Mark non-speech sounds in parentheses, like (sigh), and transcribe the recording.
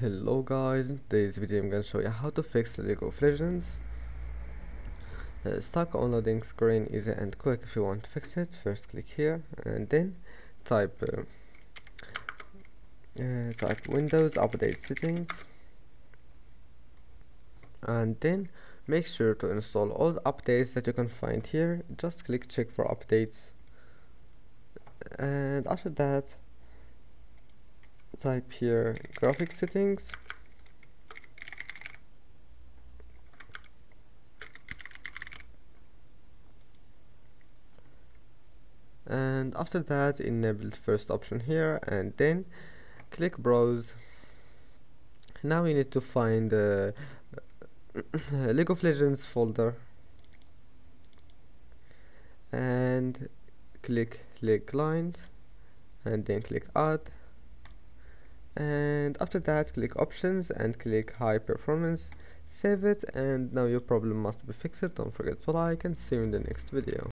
Hello guys, in today's video I'm gonna show. You how to fix League of Legends uh, Stuck on loading screen easy and quick. If you want to fix it first click here and then type uh, uh, type Windows update settings. And then make sure to install all the updates that you can find here. Just click check for updates. And after that type here graphic settings. And after that enable the first option here and then click browse. Now we need to find the uh, (clears throat) League of Legends folder. And click League client and then click add and after that click options and click high performance save it and now your problem must be fixed. Don't forget to like and see you in the next video